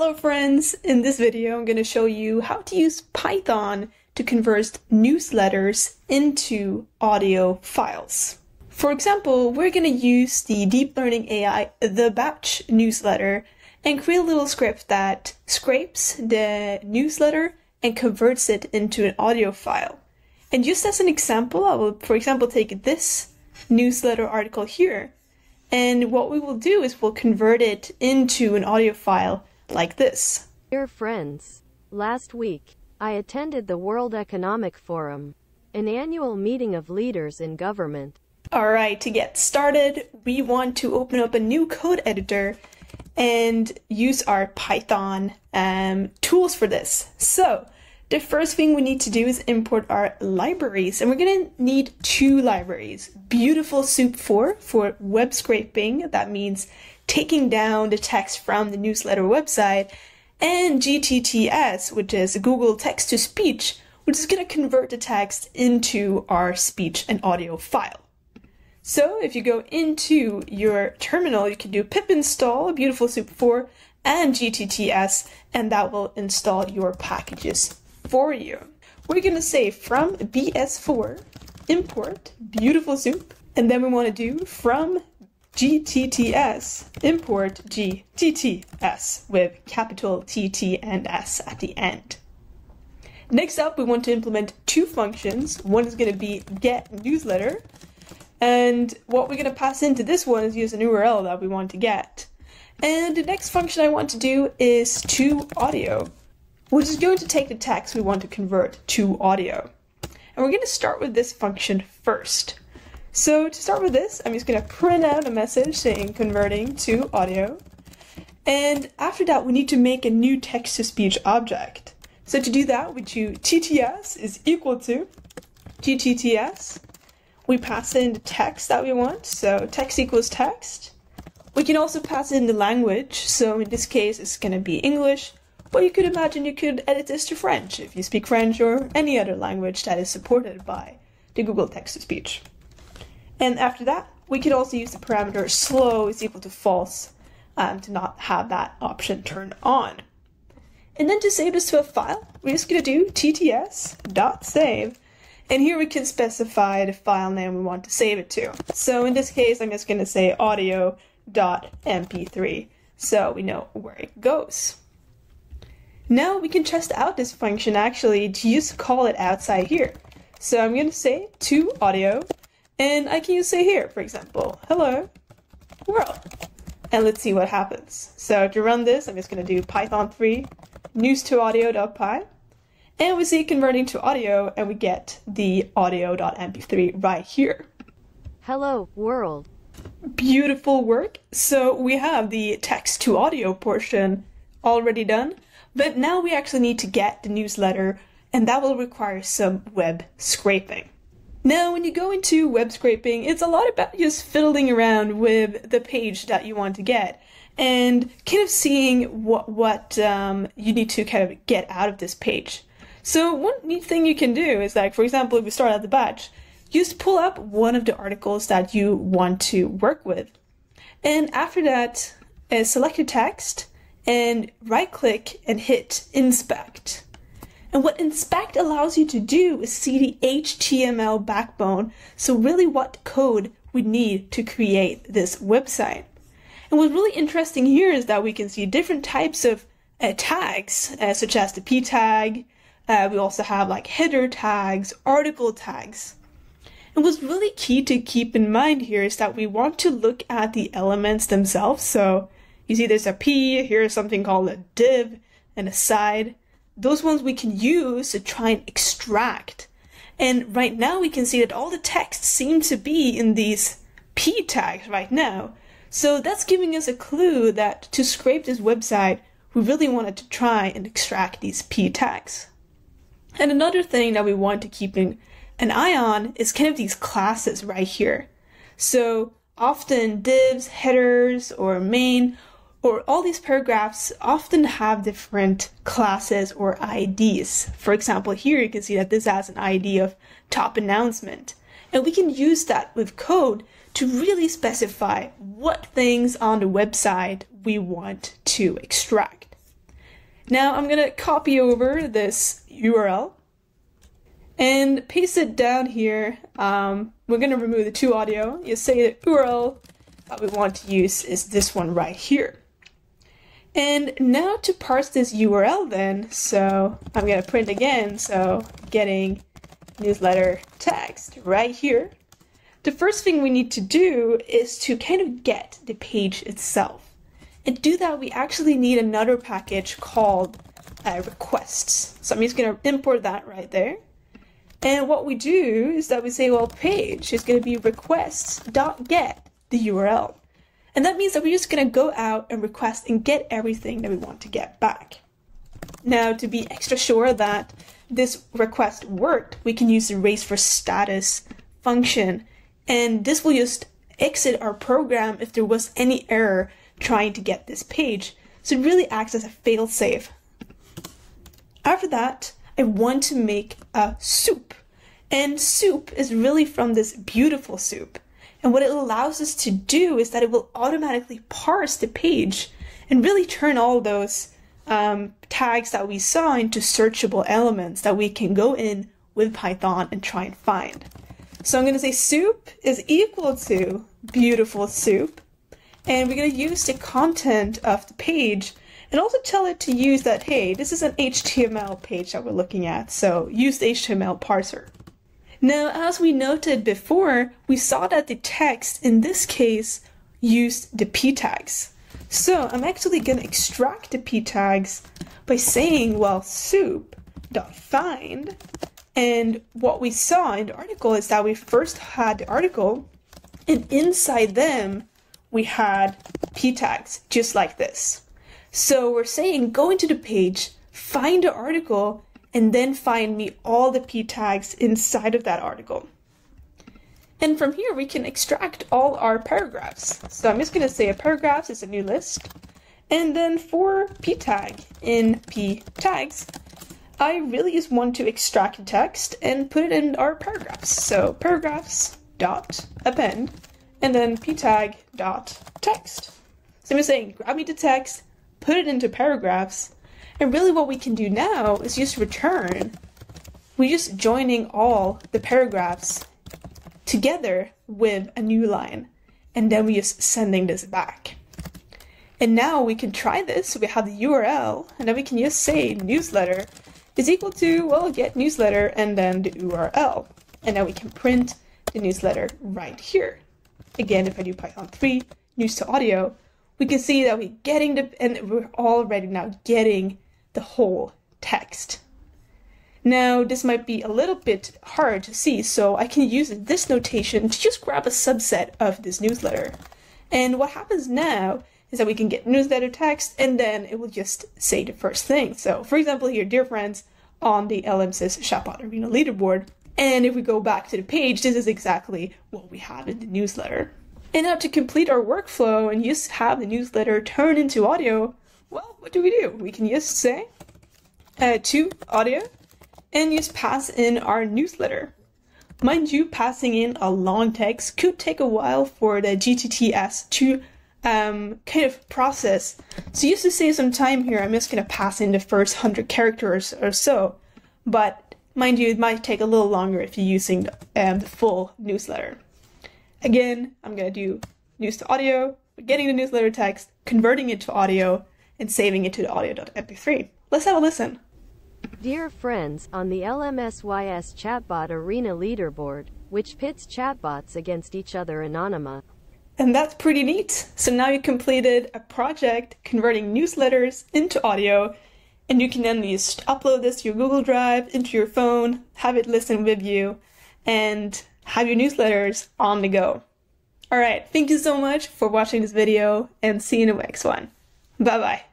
Hello friends! In this video I'm going to show you how to use Python to convert newsletters into audio files. For example, we're going to use the DeepLearning.AI The Batch newsletter and create a little script that scrapes the newsletter and converts it into an audio file. And just as an example, I will, for example, take this newsletter article here. And what we will do is we'll convert it into an audio file like this. Dear friends, last week, I attended the World Economic Forum, an annual meeting of leaders in government. Alright, to get started, we want to open up a new code editor and use our Python um, tools for this. So, the first thing we need to do is import our libraries, and we're going to need two libraries. Beautiful Soup 4 for web scraping, that means taking down the text from the newsletter website, and GTTS, which is Google Text to Speech, which is going to convert the text into our speech and audio file. So if you go into your terminal, you can do pip install beautiful soup 4 and GTTS, and that will install your packages for you. We're going to say from BS4 import beautiful soup, and then we want to do from GTTS import GTTS with capital TT and S at the end. Next up, we want to implement two functions. One is going to be get newsletter, and what we're going to pass into this one is use an URL that we want to get. And the next function I want to do is to audio which is going to take the text we want to convert to audio. And we're going to start with this function first. So to start with this, I'm just going to print out a message saying converting to audio. And after that, we need to make a new text-to-speech object. So to do that, we do TTS is equal to GTTS. We pass in the text that we want, so text equals text. We can also pass in the language, so in this case, it's going to be English. But you could imagine you could edit this to French if you speak French or any other language that is supported by the Google Text to Speech. And after that, we could also use the parameter slow is equal to false um, to not have that option turned on. And then to save this to a file, we're just going to do tts.save. And here we can specify the file name we want to save it to. So in this case, I'm just going to say audio.mp3 so we know where it goes. Now we can test out this function actually to use call it outside here. So I'm going to say to audio, and I can use say here, for example, hello world. And let's see what happens. So to run this, I'm just going to do python 3 news to audio.py. And we see converting to audio, and we get the audio.mp3 right here. Hello, world. Beautiful work. So we have the text to audio portion already done. But now we actually need to get the newsletter, and that will require some web scraping. Now, when you go into web scraping, it's a lot about just fiddling around with the page that you want to get and kind of seeing what what um, you need to kind of get out of this page. So one neat thing you can do is like, for example, if we start at the batch, just pull up one of the articles that you want to work with, and after that, uh, select your text and right click and hit inspect. And what inspect allows you to do is see the HTML backbone. So really what code we need to create this website. And what's really interesting here is that we can see different types of uh, tags, uh, such as the p tag. Uh, we also have like header tags, article tags. And what's really key to keep in mind here is that we want to look at the elements themselves. So you see there's a P, here's something called a div and aside. Those ones we can use to try and extract. And right now we can see that all the text seems to be in these P tags right now. So that's giving us a clue that to scrape this website, we really wanted to try and extract these P tags. And another thing that we want to keep an eye on is kind of these classes right here. So often divs, headers, or main or all these paragraphs often have different classes or IDs. For example, here you can see that this has an ID of top announcement. And we can use that with code to really specify what things on the website we want to extract. Now I'm gonna copy over this URL and paste it down here. Um, we're gonna remove the to audio. You say the URL that we want to use is this one right here. And now to parse this URL then, so I'm gonna print again, so getting newsletter text right here. The first thing we need to do is to kind of get the page itself. And to do that, we actually need another package called uh, requests. So I'm just gonna import that right there. And what we do is that we say, well, page is gonna be requests.get the URL. And that means that we're just going to go out and request and get everything that we want to get back. Now, to be extra sure that this request worked, we can use the raise for status function. And this will just exit our program if there was any error trying to get this page. So it really acts as a failsafe. After that, I want to make a soup. And soup is really from this beautiful soup. And what it allows us to do is that it will automatically parse the page and really turn all those um, tags that we saw into searchable elements that we can go in with Python and try and find. So I'm going to say soup is equal to beautiful soup. And we're going to use the content of the page and also tell it to use that, hey, this is an HTML page that we're looking at. So use the HTML parser. Now, as we noted before, we saw that the text in this case used the p tags. So I'm actually going to extract the p tags by saying, well, soup.find. And what we saw in the article is that we first had the article, and inside them, we had p tags just like this. So we're saying go into the page, find the article, and then find me all the p tags inside of that article. And from here, we can extract all our paragraphs. So I'm just going to say a paragraph is a new list. And then for p tag in p tags, I really just want to extract text and put it in our paragraphs. So paragraphs dot append and then p tag dot text. So I'm just saying grab me the text, put it into paragraphs, and really what we can do now is just return. We're just joining all the paragraphs together with a new line. And then we're just sending this back. And now we can try this. So we have the URL, and then we can just say newsletter is equal to, well, get newsletter and then the URL. And now we can print the newsletter right here. Again, if I do Python 3, news to audio, we can see that we're getting the, and we're already now getting the whole text. Now, this might be a little bit hard to see, so I can use this notation to just grab a subset of this newsletter. And what happens now is that we can get newsletter text and then it will just say the first thing. So, for example, here, dear friends, on the LMSys Chatbot Arena leaderboard. And if we go back to the page, this is exactly what we have in the newsletter. And now to complete our workflow and just have the newsletter turn into audio, well, what do we do? We can just say uh, to audio and just pass in our newsletter. Mind you, passing in a long text could take a while for the GTTS to um, kind of process. So just to save some time here, I'm just going to pass in the first 100 characters or so. But mind you, it might take a little longer if you're using um, the full newsletter. Again, I'm going to do news to audio, getting the newsletter text, converting it to audio, and saving it to the audio.mp3. Let's have a listen. Dear friends, on the LMSYS Chatbot Arena leaderboard, which pits chatbots against each other anonyma. And that's pretty neat. So now you completed a project converting newsletters into audio, and you can then just upload this to your Google Drive, into your phone, have it listen with you, and have your newsletters on the go. Alright, thank you so much for watching this video, and see you in the next one. Bye bye.